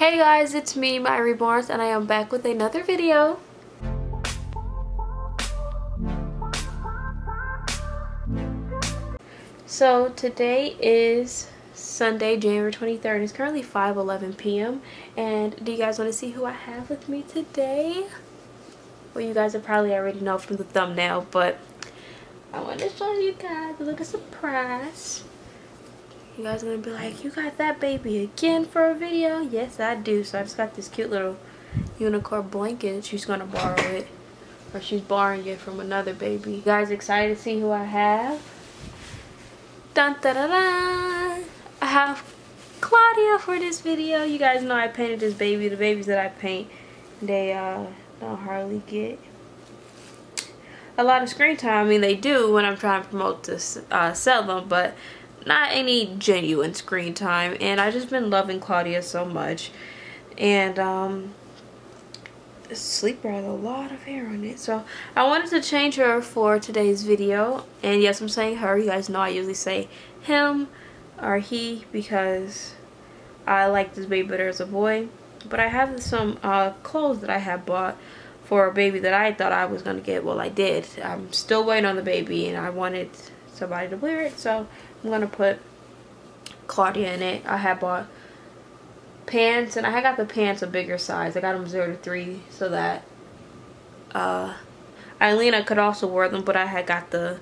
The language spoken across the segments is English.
Hey guys, it's me, Mya Reborns, and I am back with another video. So today is Sunday, January 23rd. It's currently 5.11 p.m. And do you guys want to see who I have with me today? Well, you guys are probably already know from the thumbnail, but I want to show you guys a little surprise. You guys to be like, you got that baby again for a video? Yes, I do. So I just got this cute little unicorn blanket. She's to borrow it. Or she's borrowing it from another baby. You guys excited to see who I have? Dun da da da! I have Claudia for this video. You guys know I painted this baby. The babies that I paint, they uh, don't hardly get a lot of screen time. I mean, they do when I'm trying to promote to uh, sell them, but not any genuine screen time and I just been loving Claudia so much. And um sleeper has a lot of hair on it so I wanted to change her for today's video. And yes I'm saying her. You guys know I usually say him or he because I like this baby better as a boy. But I have some uh, clothes that I have bought for a baby that I thought I was gonna get. Well I did. I'm still waiting on the baby and I wanted somebody to wear it so I'm going to put Claudia in it. I had bought pants and I got the pants a bigger size. I got them 0 to 3 so that uh, Eilena could also wear them but I had got the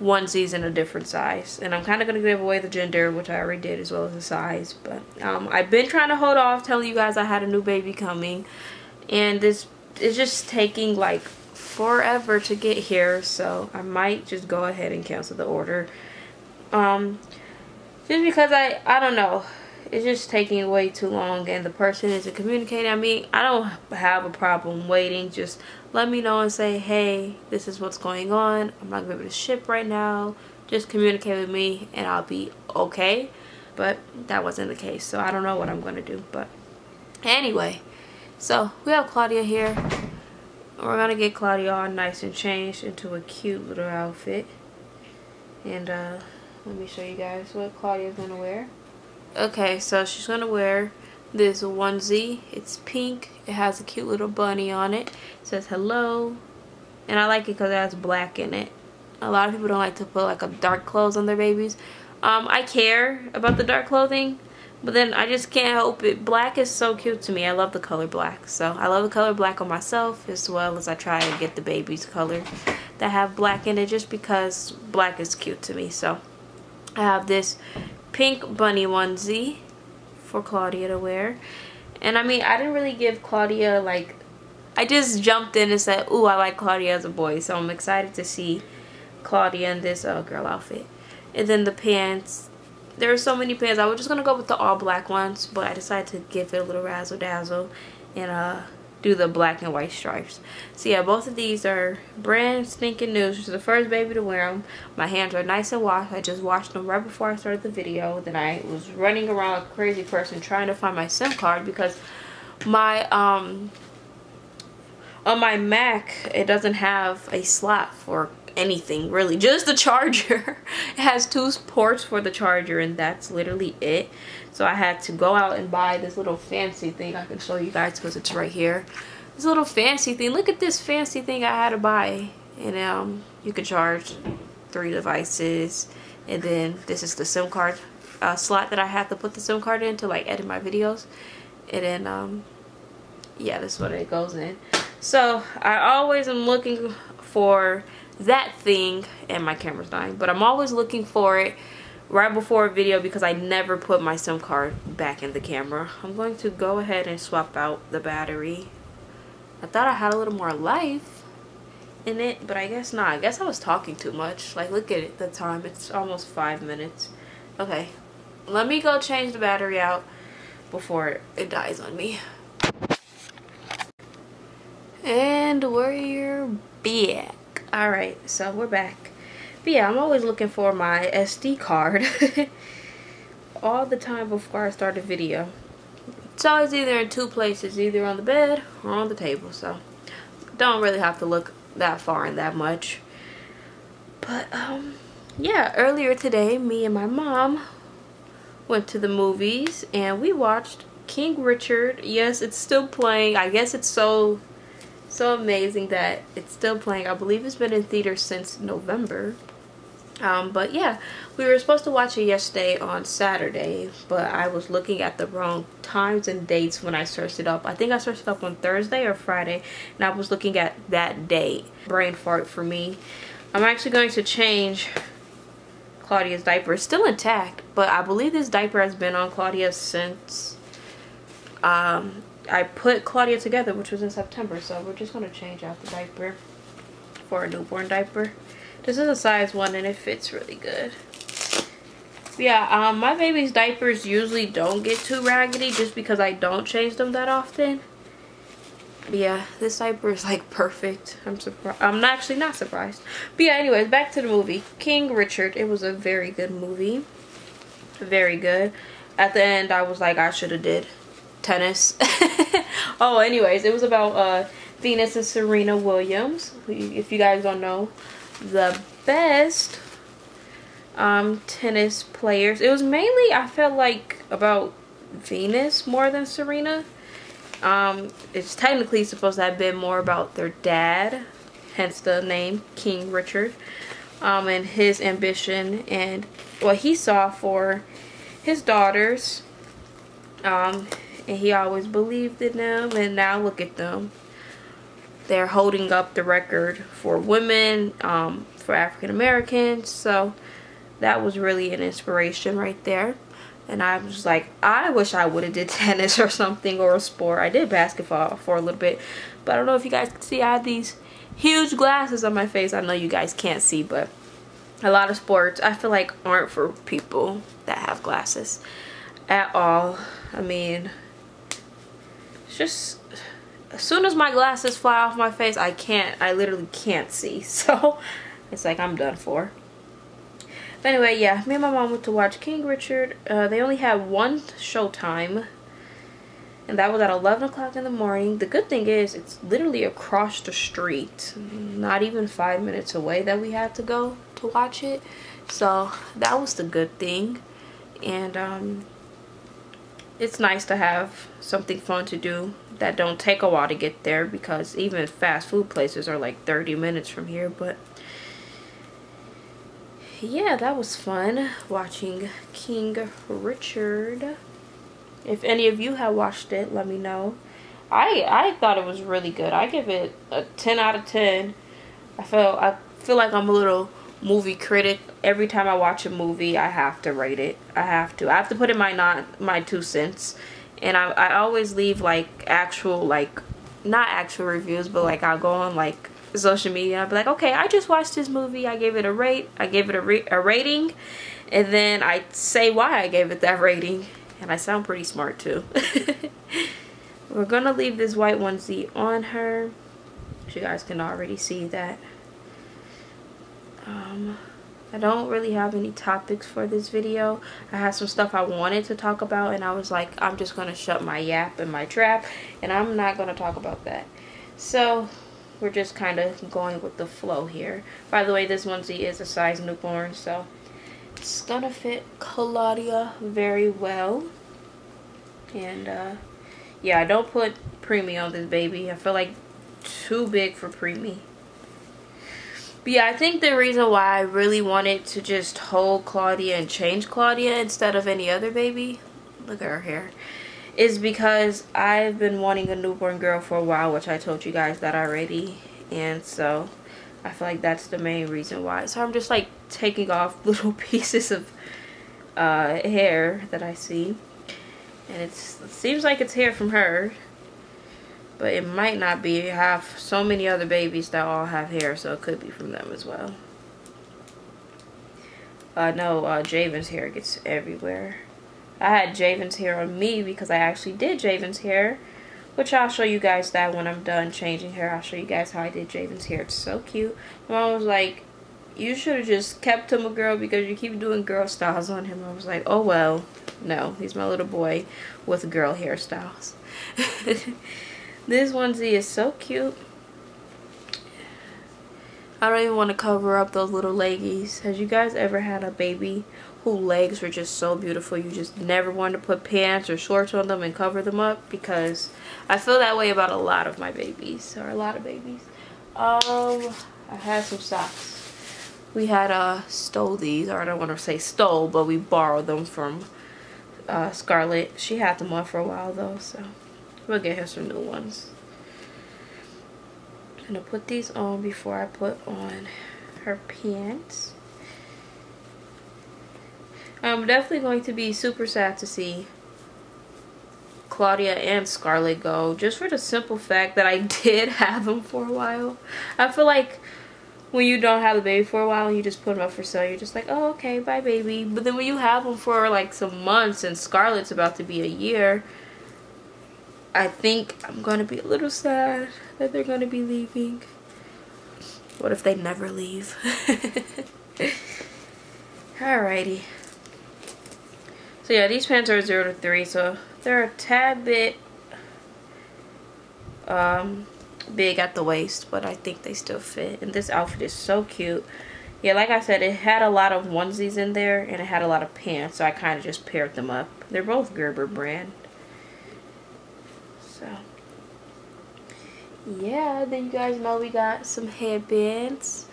onesies in a different size and I'm kind of going to give away the gender which I already did as well as the size but um, I've been trying to hold off telling you guys I had a new baby coming and this is just taking like forever to get here so I might just go ahead and cancel the order um, just because I, I don't know, it's just taking way too long and the person isn't communicating. I mean, I don't have a problem waiting. Just let me know and say, hey, this is what's going on. I'm not to be able to ship right now. Just communicate with me and I'll be okay. But that wasn't the case. So I don't know what I'm to do. But anyway, so we have Claudia here. We're going to get Claudia all nice and changed into a cute little outfit. And uh, let me show you guys what Claudia's gonna wear. Okay, so she's gonna wear this onesie. It's pink. It has a cute little bunny on it. it says hello. And I like it because it has black in it. A lot of people don't like to put like a dark clothes on their babies. Um, I care about the dark clothing. But then I just can't help it. Black is so cute to me. I love the color black. So I love the color black on myself as well as I try to get the baby's color that have black in it just because black is cute to me. So I have this pink bunny onesie for Claudia to wear. And I mean, I didn't really give Claudia like, I just jumped in and said, ooh, I like Claudia as a boy. So I'm excited to see Claudia in this uh, girl outfit. And then the pants, there are so many pants. I was just going to go with the all black ones, but I decided to give it a little razzle dazzle. And uh, do the black and white stripes. So yeah, both of these are brand stinking new. Is the first baby to wear them. My hands are nice and washed. I just washed them right before I started the video. Then I was running around like a crazy person trying to find my SIM card because my, um, on my Mac, it doesn't have a slot for anything really. Just the charger. It has two ports for the charger and that's literally it. So I had to go out and buy this little fancy thing. I can show you guys because it's right here. This little fancy thing. Look at this fancy thing I had to buy. And um you can charge three devices. And then this is the SIM card uh, slot that I have to put the SIM card in to like edit my videos. And then um yeah this is what it goes in. So I always am looking for that thing and my camera's dying but i'm always looking for it right before a video because i never put my sim card back in the camera. I'm going to go ahead and swap out the battery. I thought i had a little more life in it but i guess not. I guess i was talking too much. Like look at it the time. It's almost five minutes. Okay. Let me go change the battery out before it dies on me. And we're back Alright, so we're back. But yeah, I'm always looking for my SD card all the time before I start a video. It's always either in two places, either on the bed or on the table. So don't really have to look that far and that much. But um, yeah, earlier today, me and my mom went to the movies and we watched King Richard. Yes, it's still playing. I guess it's so so amazing that it's still playing. I believe it's been in theaters since November. Um, but yeah, we were supposed to watch it yesterday on Saturday, but I was looking at the wrong times and dates when I searched it up. I think I searched it up on Thursday or Friday, and I was looking at that date. Brain fart for me. I'm actually going to change Claudia's diaper. It's still intact, but I believe this diaper has been on Claudia since um, I put Claudia together, which was in September. So we're just going to change out the diaper for a newborn diaper. This is a size 1 and it fits really good. Yeah, um, my baby's diapers usually don't get too raggedy just because I don't change them that often. But yeah, this diaper is like perfect. I'm surprised. I'm actually not surprised. But yeah, anyways, back to the movie. King Richard. It was a very good movie. Very good. At the end, I was like, I should have did tennis. oh, anyways, it was about uh, Venus and Serena Williams. If you guys don't know, the best um, tennis players. It was mainly, I felt like, about Venus more than Serena. Um, it's technically supposed to have been more about their dad, hence the name King Richard, um, and his ambition and what he saw for his daughters. Um, and he always believed in them, and now look at them they're holding up the record for women, um, for African Americans. So that was really an inspiration right there. And I was like, I wish I would have did tennis or something or a sport. I did basketball for a little bit. But I don't know if you guys can see, I had these huge glasses on my face. I know you guys can't see, but a lot of sports I feel like aren't for people that have glasses at all. I mean, it's just as soon as my glasses fly off my face, I can't, I literally can't see. So it's like I'm done for. But anyway, yeah, me and my mom went to watch King Richard. Uh, they only had one showtime. And that was at 11 o'clock in the morning. The good thing is, it's literally across the street. Not even five minutes away that we had to go to watch it. So that was the good thing. And um, it's nice to have something fun to do that don't take a while to get there because even fast food places are like 30 minutes from here but yeah that was fun watching King Richard. If any of you have watched it let me know. I I thought it was really good. I give it a 10 out of 10 I feel I feel like I'm a little movie critic. Every time I watch a movie, I have to rate it. I have to. I have to put in my not my two cents. And I, I always leave like actual like not actual reviews, but like I'll go on like social media I'll be like, okay, I just watched this movie. I gave it a rate. I gave it a, a rating. And then I say why I gave it that rating. And I sound pretty smart too. We're to leave this white onesie on her. You guys can already see that. Um, I don't really have any topics for this video. I had some stuff I wanted to talk about and I was like, I'm just going to shut my yap and my trap and I'm not going to talk about that. So, we're just kind of going with the flow here. By the way, this onesie is a size newborn, so it's going to fit Claudia very well. And, uh, yeah, I don't put preemie on this baby. I feel like too big for preemie. But yeah, I think the reason why I really wanted to just hold Claudia and change Claudia instead of any other baby, look at her hair, is because I've been wanting a newborn girl for a while, which I told you guys that already. And so I feel like that's the main reason why. So I'm just like taking off little pieces of uh, hair that I see. And it seems like it's hair from her but it might not be. You have so many other babies that all have hair, so it could be from them as well. I uh, know uh, Javen's hair gets everywhere. I had Javen's hair on me because I actually did Javen's hair, which I'll show you guys that when I'm done changing hair. I'll show you guys how I did Javen's hair. It's so cute. Mom was like, you should have just kept him a girl because you keep doing girl styles on him. I was like, oh well, no, he's my little boy with girl hairstyles. This onesie is so cute. I don't even want to cover up those little leggies. Has you guys ever had a baby whose legs were just so beautiful. You just never want to put pants or shorts on them and cover them up because I feel that way about a lot of my babies or a lot of babies. Um, I had some socks. We had uh stole these, or I don't want to say stole, but we borrowed them from uh, Scarlett. She had them on for a while though, so we'll get her some new ones. I'm gonna put these on before I put on her pants. I'm definitely going to be super sad to see Claudia and Scarlett go just for the simple fact that I did have them for a while. I feel like when you don't have a baby for a while and you just put them up for sale, you're just like, oh, okay, bye, baby. But then when you have them for like some months and Scarlett's about to be a year, I think I'm going to be a little sad that they're going to be leaving. What if they never leave? Alrighty. So yeah, these pants are 0 to 3, so they're a tad bit um, big at the waist, but I think they still fit. And this outfit is so cute. Yeah, like I said, it had a lot of onesies in there, and it had a lot of pants, so I kind of just paired them up. They're both Gerber brand. So, yeah, then you guys know we got some headbands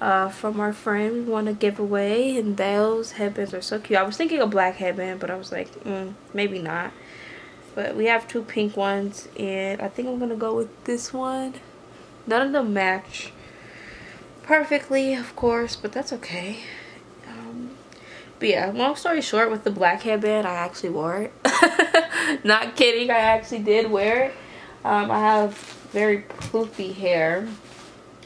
uh, from our friend we want to give away and those headbands are so cute. I was thinking a black headband but I was like mm, maybe not. But we have two pink ones and I think I'm gonna go with this one. None of them match perfectly of course but that's okay but yeah long story short with the black headband I actually wore it not kidding I actually did wear it um, I have very poofy hair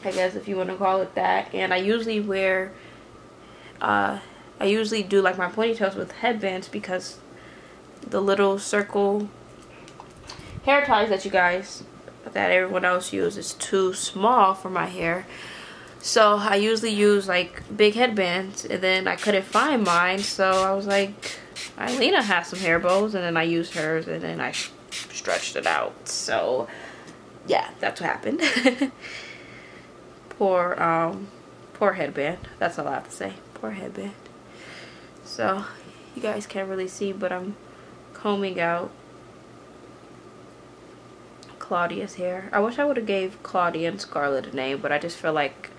I guess if you want to call it that. And I usually wear, uh, I usually do like my ponytails with headbands because the little circle hair ties that you guys, that everyone else uses is too small for my hair. So I usually use like big headbands and then I couldn't find mine. So I was like, Eileena has some hair bows and then I used hers and then I stretched it out. So yeah, that's what happened. poor um poor headband that's all i have to say poor headband so you guys can't really see but i'm combing out claudia's hair i wish i would have gave claudia and scarlett a name but i just feel like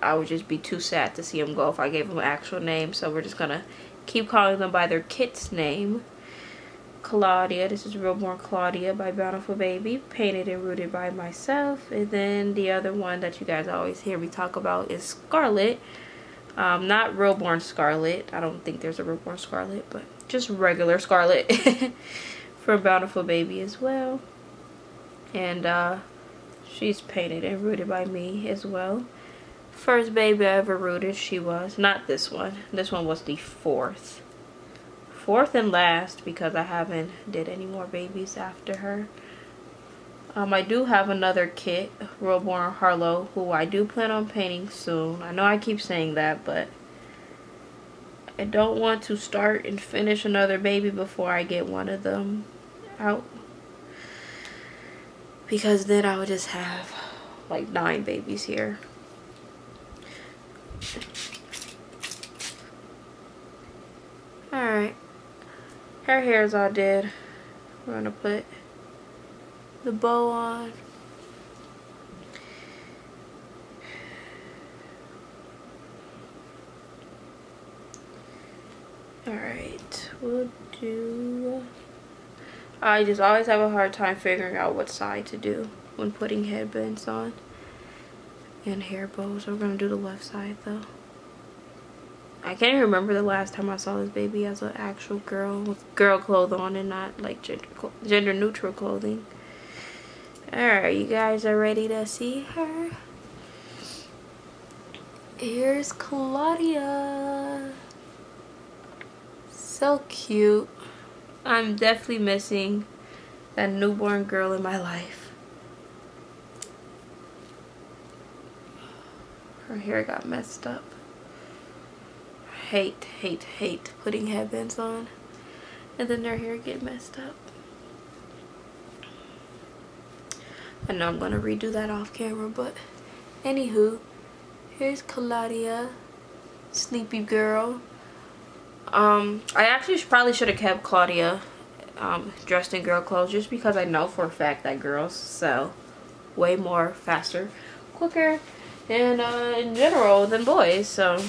i would just be too sad to see them go if i gave them an actual name so we're just gonna keep calling them by their kit's name Claudia. This is Realborn Claudia by Bountiful Baby, painted and rooted by myself. And then the other one that you guys always hear me talk about is Scarlet. Um, not Realborn Scarlett. I don't think there's a Realborn Scarlett, but just regular Scarlet for Bountiful Baby as well. And uh, she's painted and rooted by me as well. First baby I ever rooted, she was. Not this one. This one was the fourth fourth and last because I haven't did any more babies after her. Um, I do have another kit, Realborn Harlow, who I do plan on painting soon. I know I keep saying that, but I don't want to start and finish another baby before I get one of them out. Because then I would just have like nine babies here. Alright her hair is all dead. We're gonna put the bow on. Alright, we'll do... Uh, I just always have a hard time figuring out what side to do when putting headbands on and hair bows. We're going to do the left side though. I can't remember the last time I saw this baby as an actual girl with girl clothes on and not like gender, gender neutral clothing. Alright, you guys are ready to see her? Here's Claudia. So cute. I'm definitely missing that newborn girl in my life. Her hair got messed up hate, hate, hate putting headbands on and then their hair get messed up. I know I'm going to redo that off camera, but anywho, here's Claudia, sleepy girl. Um, I actually probably should have kept Claudia um, dressed in girl clothes just because I know for a fact that girls sell way more faster, quicker, and uh, in general than boys. So,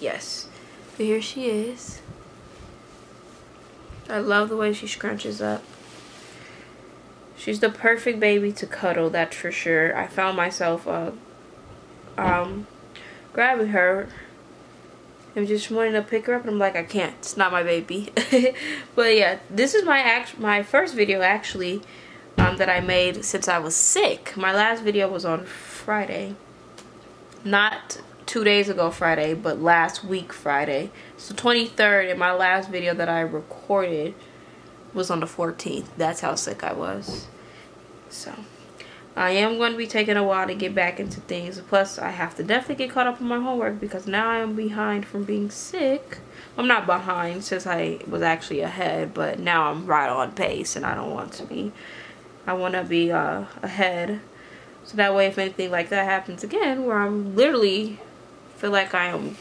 yes. But here she is. I love the way she scrunches up. She's the perfect baby to cuddle, that's for sure. I found myself uh, um, grabbing her and just wanting to pick her up and I'm like I can't it's not my baby but yeah this is my act my first video actually um, that I made since I was sick my last video was on Friday not two days ago Friday but last week Friday so 23rd and my last video that I recorded was on the 14th that's how sick I was so I am going to be taking a while to get back into things. Plus, I have to definitely get caught up on my homework because now I am behind from being sick. I'm not behind since I was actually ahead, but now I'm right on pace and I don't want to be. I want to be uh, ahead. So that way, if anything like that happens again, where I'm literally feel like I am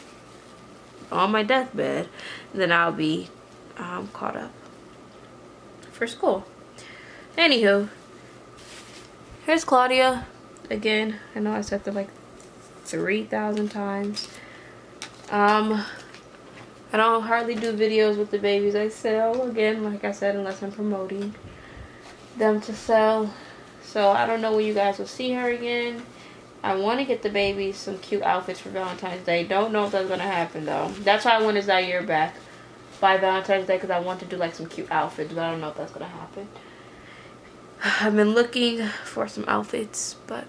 on my deathbed, then I'll be um, caught up for school. Anywho, Here's Claudia. Again, I know I said that like 3,000 times. Um, I don't hardly do videos with the babies I sell. Again, like I said, unless I'm promoting them to sell. So I don't know when you guys will see her again. I want to get the baby some cute outfits for Valentine's Day. Don't know if that's going to happen though. That's why I wanted Zaire back by Valentine's Day because I want to do like some cute outfits. But I don't know if that's going to happen. I've been looking for some outfits, but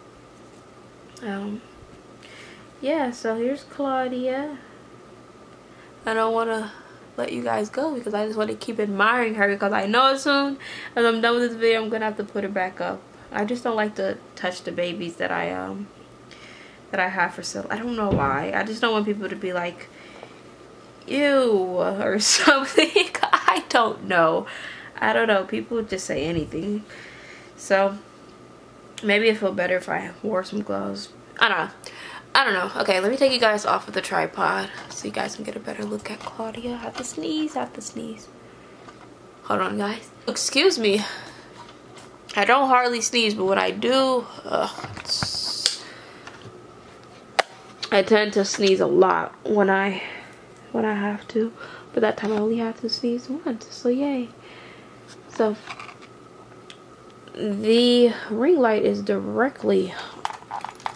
um, yeah, so here's Claudia. I don't want to let you guys go because I just want to keep admiring her because I know soon as I'm done with this video, I'm going to have to put her back up. I just don't like to touch the babies that I, um, that I have for sale. I don't know why. I just don't want people to be like, ew, or something. I don't know. I don't know. People just say anything. So maybe it felt better if I wore some gloves. I don't know. I don't know. Okay, let me take you guys off of the tripod so you guys can get a better look at Claudia. I have to sneeze, I have to sneeze. Hold on, guys. Excuse me. I don't hardly sneeze, but when I do, uh, I tend to sneeze a lot when I when I have to. But that time I only had to sneeze once, so yay. So the ring light is directly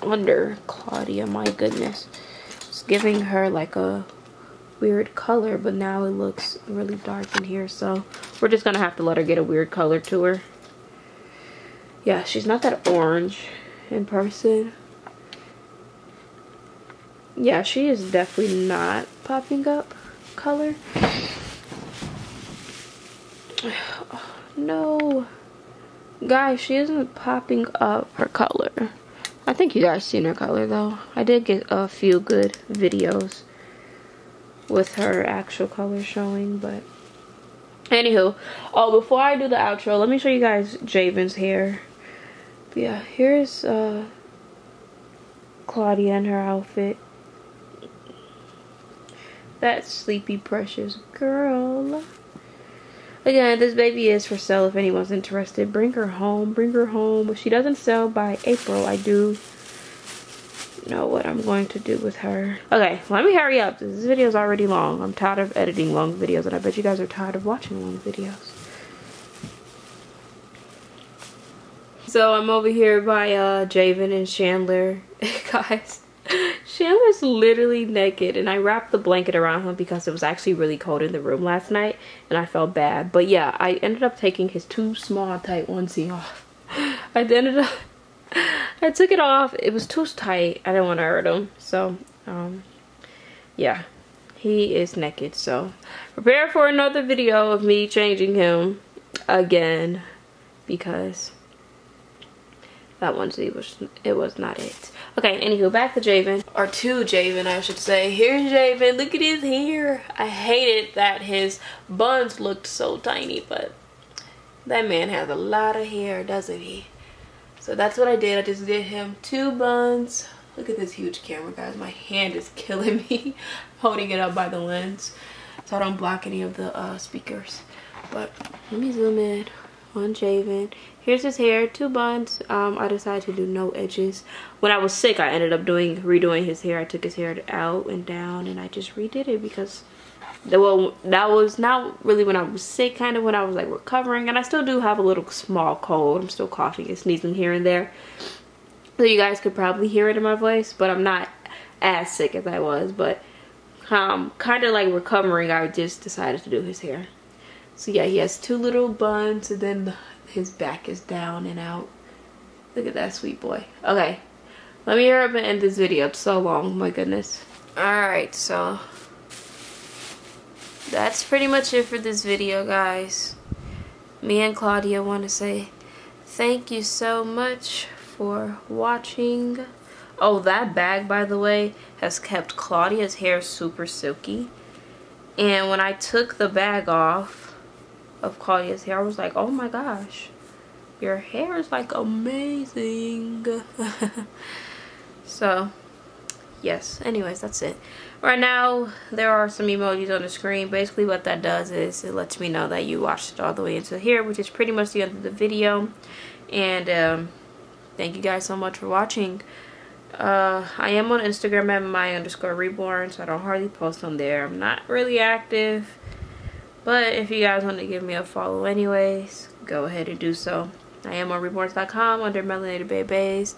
under Claudia. My goodness. It's giving her like a weird color, but now it looks really dark in here. So we're just to have to let her get a weird color to her. Yeah, she's not that orange in person. Yeah, she is definitely not popping up color. no. Guys, she isn't popping up her color. I think you guys seen her color though. I did get a few good videos with her actual color showing, but anywho. Oh, before I do the outro, let me show you guys Javen's hair. But yeah, here's uh Claudia in her outfit. That sleepy precious girl. Again, this baby is for sale if anyone's interested. Bring her home. Bring her home. If she doesn't sell by April, I do know what I'm going to do with her. Okay, let me hurry up. This video is already long. I'm tired of editing long videos, and I bet you guys are tired of watching long videos. So I'm over here by uh, Javen and Chandler. guys, Chandler's literally naked and I wrapped the blanket around him because it was actually really cold in the room last night and I felt bad. But yeah, I ended up taking his too small tight onesie off. I ended up, I took it off. It was too tight. I didn't want to hurt him. So, um, yeah, he is naked. So prepare for another video of me changing him again because that onesie was, it was not it. Okay, anywho, back to Javen. Or to Javen, I should say. Here's Javen. Look at his hair. I hated that his buns looked so tiny, but that man has a lot of hair, doesn't he? So that's what I did. I just did him two buns Look at this huge camera, guys. My hand is killing me holding it up by the lens so I don't block any of the uh, speakers. But let me zoom in on Javen. Here's his hair, two buns. Um, I decided to do no edges. When I was sick, I ended up doing redoing his hair. I took his hair out and down and I just redid it because well that was not really when I was sick kind of when I was like recovering and I still do have a little small cold I'm still coughing and sneezing here and there so you guys could probably hear it in my voice but I'm not as sick as I was but um kind of like recovering I just decided to do his hair so yeah he has two little buns and then his back is down and out. Look at that sweet boy. Okay. Let me hurry up and end this video. It's so long. My goodness. All right so that's pretty much it for this video guys. Me and Claudia want to say thank you so much for watching. Oh that bag by the way has kept Claudia's hair super silky. And when I took the bag off of Claudia's hair I was like oh my gosh your hair is like amazing. So yes. Anyways that's it. Right now there are some emojis on the screen. Basically what that does is it lets me know that you watched it all the way into here which is pretty much the end of the video. And um, thank you guys so much for watching. Uh, I am on Instagram at my underscore reborn so I don't hardly post on there. I'm not really active but if you guys want to give me a follow anyways go ahead and do so I am on reborns.com under Melanated Babies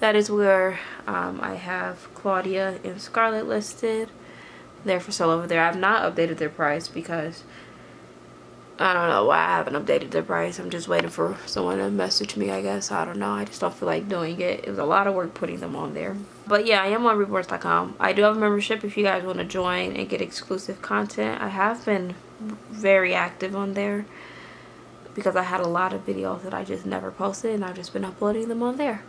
that is where um, I have Claudia and Scarlet listed. They're for sale over there. I've not updated their price because I don't know why I haven't updated their price. I'm just waiting for someone to message me, I guess. I don't know. I just don't feel like doing it. It was a lot of work putting them on there. But yeah, I am on reborns.com. I do have a membership if you guys want to join and get exclusive content. I have been very active on there because I had a lot of videos that I just never posted and I've just been uploading them on there.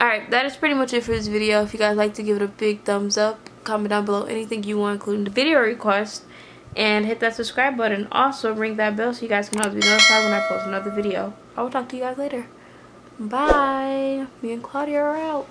Alright, that is pretty much it for this video. If you guys like to give it a big thumbs up, comment down below anything you want, including the video request. And hit that subscribe button. Also, ring that bell so you guys can always be notified when I post another video. I will talk to you guys later. Bye. Me and Claudia are out.